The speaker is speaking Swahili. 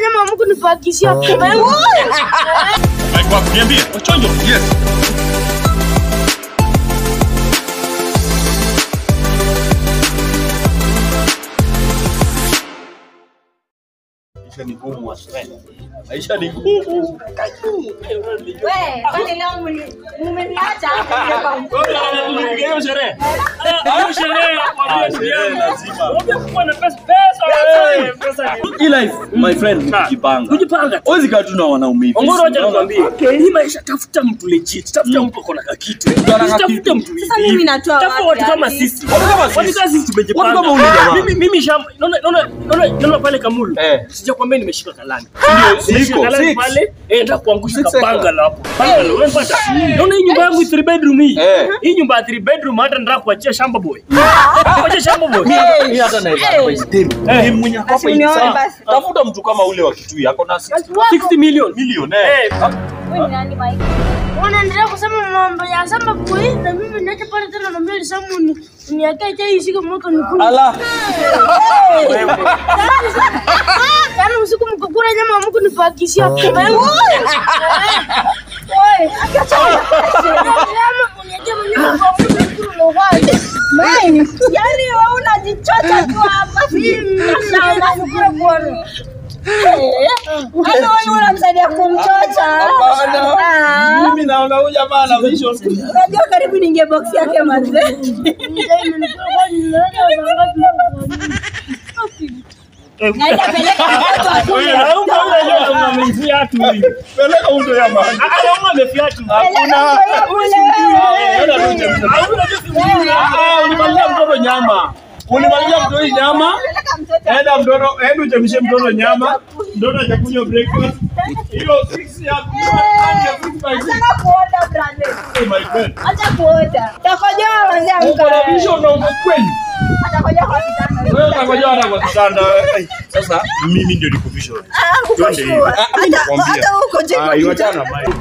nyama Mungu nipakishia baba yangu. Haikuwa niambie, Ochonjo. Yes. Maisha ni ngumu. Maisha ni ngumu. Wewe, kwani leo mmeniacha hapa kwa mkono? Tulipiga sherehe. Hiyo sherehe kujipanga. wanaume. Hii maisha tafuta mtu legit. Tafuta mtu akona kakitu. Tafuta mtu hivi. Sasa mimi natoa Tafuta wapi watu kama sisi. Watu kama sisi. Watu kama sisi tumejipanga. Mimi mimi shamba naona naona naona pale Kamulu. Eh. Sijakwambia nimeshika kalani. Ndio, kalani pale. Eh, nataka kuangusha Six la hapo. Bangalo, unapata? Naona hii nyumba yangu 3 bedroom hii. Eh. Hii nyumba 3 bedroom hata nataka kuachia shamba boy. Tafuta mtu kama ule wa Kitui ako na 60 60 million. million eh. Wewe nani Mike? Unaendelea kusema mambo ya samba boy mimi nacha pale tena na mbele samu ni niakae chai ishike moto nikule. Ala. Kana usiku mkakula nyama mko nipakishia baba yangu. Wewe, acha Nyama uniachia mwenyewe kwa mtu nikule na. Mike, yaani wewe unajichocha tu kuona Hata wewe unamsaidia kumchocha. Ah, Mimi naona huyu jamaa ana vision. Unajua karibu niingie box yake mazee. Tu huyu. Ah, Ah, ah, nyama. Ulimalizia mtoto hii nyama. Enda mtoto, enda uchemshe mtoto nyama. Mtoto hajakunywa breakfast. Hiyo 6 ya hadi ya 6 by 6. Acha kuota brother. Hey, my friend. Acha kuota. Takojoa wazee Uko na amka. vision na uko kweli. Atakojoa kwa kitanda. Wewe utakojoa hata kwa kitanda. wewe. Sasa mimi ndio niko vision. Ah, Twende hivi. Hata huko jengo. jiko Ah, bye.